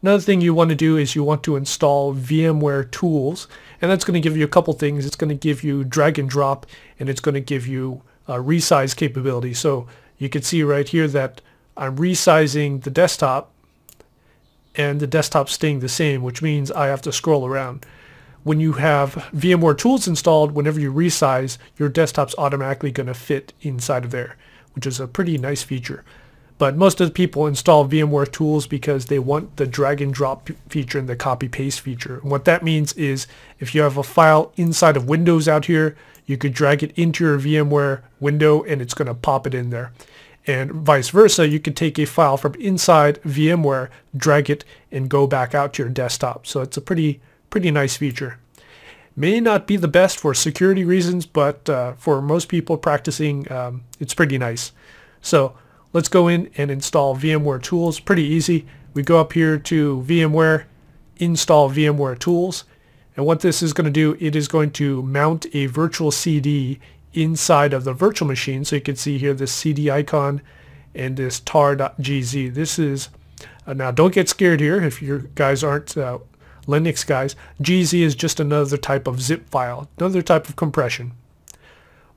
Another thing you want to do is you want to install VMware tools and that's going to give you a couple things. It's going to give you drag and drop and it's going to give you uh, resize capability. So you can see right here that I'm resizing the desktop and the desktop staying the same, which means I have to scroll around. When you have VMware tools installed, whenever you resize, your desktop's automatically going to fit inside of there, which is a pretty nice feature. But most of the people install VMware tools because they want the drag and drop feature and the copy paste feature. And what that means is if you have a file inside of Windows out here, you could drag it into your VMware window and it's going to pop it in there. And vice versa, you could take a file from inside VMware, drag it, and go back out to your desktop. So it's a pretty, pretty nice feature. May not be the best for security reasons, but uh, for most people practicing, um, it's pretty nice. So Let's go in and install VMware Tools. Pretty easy. We go up here to VMware, install VMware Tools. And what this is going to do, it is going to mount a virtual CD inside of the virtual machine. So you can see here this CD icon and this tar.gz. This is, uh, now don't get scared here if you guys aren't uh, Linux guys. GZ is just another type of zip file, another type of compression.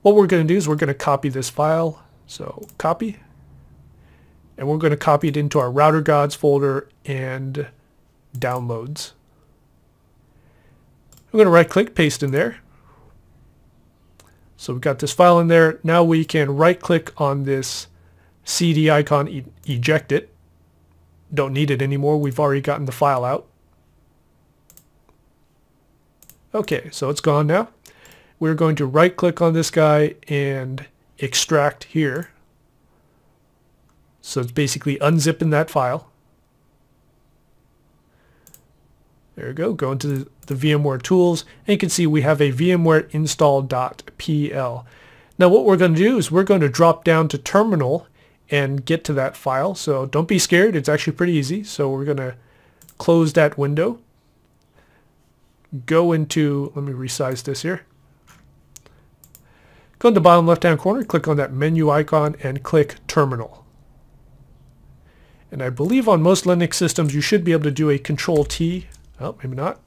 What we're going to do is we're going to copy this file. So copy, and we're going to copy it into our router gods folder and downloads. I'm going to right click paste in there. So we've got this file in there. Now we can right click on this CD icon, e eject it. Don't need it anymore. We've already gotten the file out. Okay, so it's gone now. We're going to right click on this guy and extract here. So it's basically unzipping that file. There we go. Go into the, the VMware tools and you can see we have a VMware install.pl. Now what we're going to do is we're going to drop down to terminal and get to that file. So don't be scared. It's actually pretty easy. So we're going to close that window. Go into, let me resize this here. Go to the bottom left hand corner, click on that menu icon and click terminal. And I believe on most Linux systems you should be able to do a Control T. Oh, maybe not.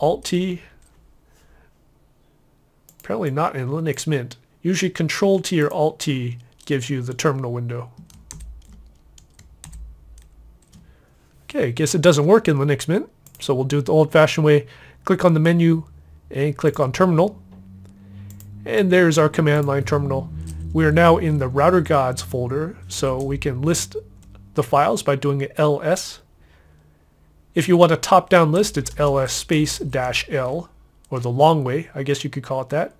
Alt T. Apparently not in Linux Mint. Usually Control T or Alt T gives you the terminal window. Okay, I guess it doesn't work in Linux Mint. So we'll do it the old-fashioned way. Click on the menu and click on terminal. And there's our command line terminal. We are now in the router gods folder, so we can list the files by doing ls. If you want a top-down list, it's ls space dash l, or the long way, I guess you could call it that.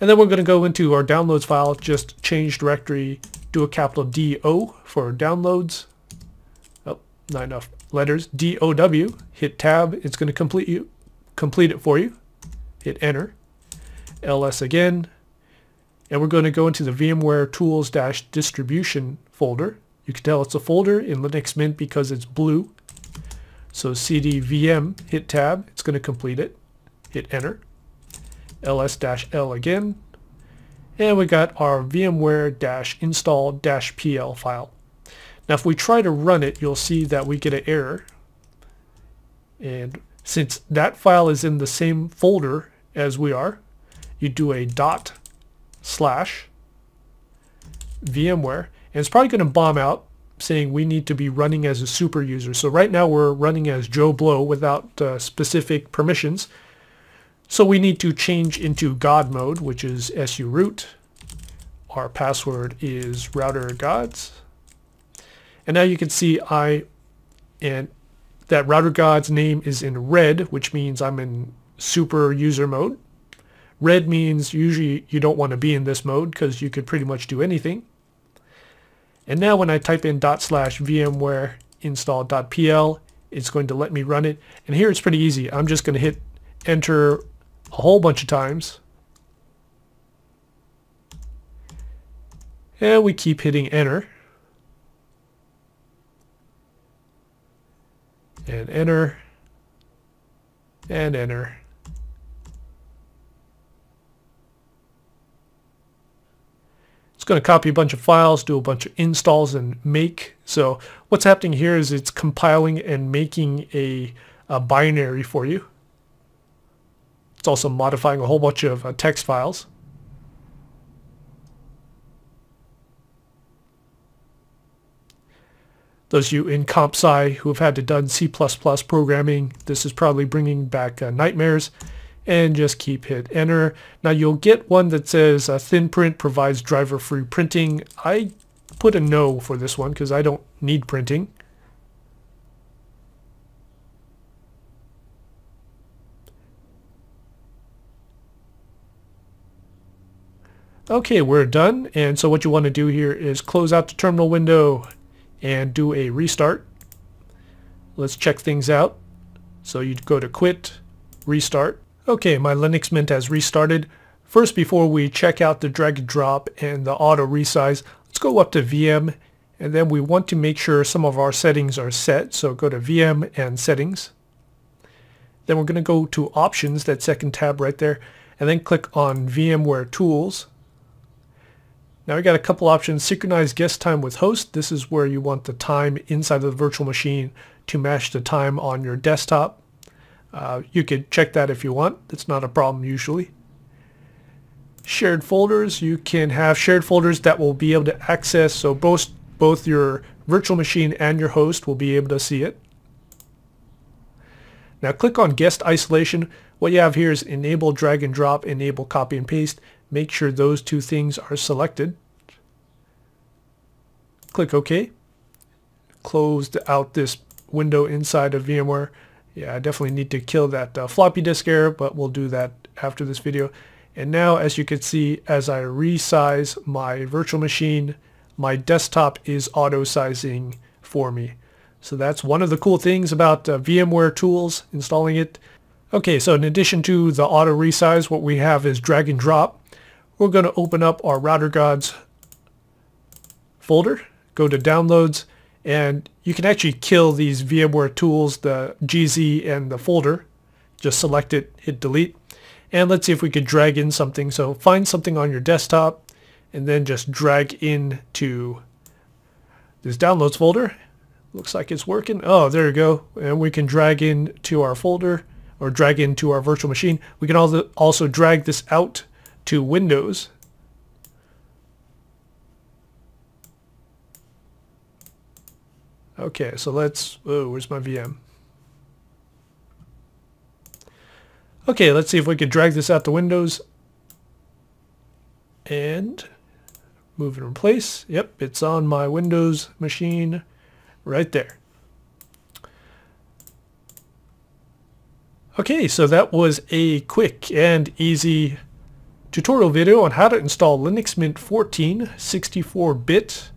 And then we're going to go into our downloads file, just change directory, do a capital D-O for downloads. Oh, not enough letters. D-O-W, hit tab, it's going to complete you, complete it for you. Hit enter. ls again. And we're going to go into the VMware tools-distribution folder. You can tell it's a folder in Linux Mint because it's blue. So cd vm, hit tab, it's going to complete it. Hit enter. ls-l again. And we got our vmware-install-pl file. Now if we try to run it, you'll see that we get an error. And since that file is in the same folder as we are, you do a dot slash VMware and it's probably going to bomb out saying we need to be running as a super user. So right now we're running as Joe Blow without uh, specific permissions. So we need to change into God mode, which is su root. Our password is router gods. And now you can see I and that router god's name is in red, which means I'm in super user mode. Red means usually you don't want to be in this mode because you could pretty much do anything. And now when I type in dot slash vmware install.pl, it's going to let me run it. And here it's pretty easy. I'm just going to hit enter a whole bunch of times. And we keep hitting enter. And enter. And enter. It's going to copy a bunch of files, do a bunch of installs and make. So what's happening here is it's compiling and making a, a binary for you. It's also modifying a whole bunch of uh, text files. Those of you in comp sci who have had to done C++ programming, this is probably bringing back uh, nightmares. And just keep hit enter. Now you'll get one that says uh, ThinPrint provides driver free printing. I put a no for this one because I don't need printing. Okay, we're done. And so what you want to do here is close out the terminal window and do a restart. Let's check things out. So you'd go to quit, restart. Okay, my Linux Mint has restarted. First, before we check out the drag and drop and the auto resize, let's go up to VM and then we want to make sure some of our settings are set. So go to VM and settings. Then we're going to go to options, that second tab right there, and then click on VMware tools. Now we got a couple options. Synchronize guest time with host. This is where you want the time inside of the virtual machine to match the time on your desktop. Uh, you could check that if you want. It's not a problem usually. Shared folders. You can have shared folders that will be able to access, so both, both your virtual machine and your host will be able to see it. Now click on guest isolation. What you have here is enable drag and drop, enable copy and paste. Make sure those two things are selected. Click OK. Closed out this window inside of VMware. Yeah, I definitely need to kill that uh, floppy disk error, but we'll do that after this video. And now, as you can see, as I resize my virtual machine, my desktop is auto-sizing for me. So that's one of the cool things about uh, VMware tools, installing it. Okay, so in addition to the auto resize, what we have is drag and drop we're going to open up our Router Gods folder, go to downloads, and you can actually kill these VMware tools, the GZ and the folder. Just select it, hit delete. And let's see if we could drag in something. So find something on your desktop and then just drag into this downloads folder. Looks like it's working. Oh, there you go. And we can drag in to our folder or drag into our virtual machine. We can also also drag this out to Windows. Okay, so let's, oh, where's my VM? Okay, let's see if we can drag this out to Windows and move it in place. Yep, it's on my Windows machine right there. Okay, so that was a quick and easy tutorial video on how to install Linux Mint 14 64-bit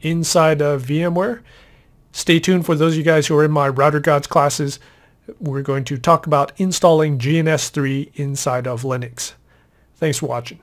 inside of VMware. Stay tuned for those of you guys who are in my Router Gods classes. We're going to talk about installing GNS3 inside of Linux. Thanks for watching.